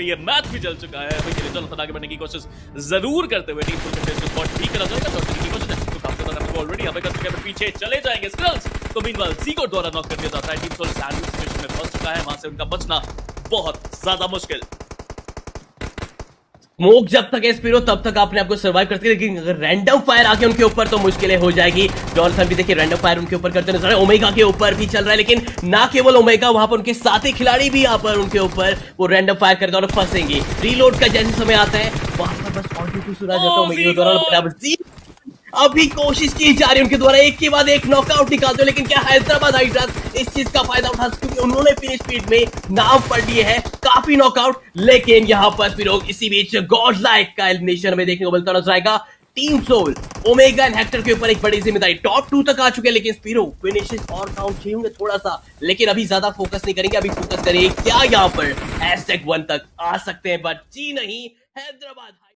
ये भी चल चुका है। भाई चलो की कोशिश ज़रूर करते हुए टीम ठीक करा जाएगा तो ज़्यादा ऑलरेडी चुके हैं पीछे चले जाएँगे स्क्रल्स तो मीनवाइल द्वारा नॉक कर दिया जाता है। टीम सोल सैंडविच में फंस चुका है। वहाँ से उनका बचना बहुत ज़्यादा मुश्किल। स्मोक जब तक है स्पीरो तब तक आपने आपको सर्वाइव करते लेकिन अगर रैंडम फायर आके उनके ऊपर तो मुश्किलें हो जाएगी। जॉनसन भी देखिए रैंडम फायर उनके ऊपर करते नज़र है। ओमेगा के ऊपर भी चल रहा है लेकिन ना केवल ओमेगा वहाँ पर उनके साथी खिलाड़ी भी यहाँ पर उनके ऊपर वो रैंडम फायर करते और फंसेंगे। रीलोड का जैसे समय आता है वहाँ पर बस ऑडियो सुना जाता है Oh, ओमेगा द्वारा। अभी कोशिश की जा रही है उनके द्वारा। एक के बाद एक नॉकआउट निकालते हो लेकिन क्या हैदराबाद हाइड्रास इस चीज़ का फ़ायदा उठा क्योंकि उन्होंने फिनिश स्पीड में नाम पढ़ लिए है। काफ़ी नॉकआउट लेकिन यहाँ पर फिर इसी बीच गॉड लाइक का एलिमिनेशन हमें देखने को मिलता नज़र आएगा। Team Soul Omega and Hector के ऊपर एक बड़ी ज़िम्मेदारी। टॉप टू तक आ चुके हैं, लेकिन स्पीरो फिनिशेस और काउंट चाहिए होंगे थोड़ा सा लेकिन अभी ज़्यादा फोकस नहीं करेंगे, अभी फोकस करेंगे क्या यहाँ पर? हैशटैग वन तक आ सकते हैं बट जी नहीं हैदराबाद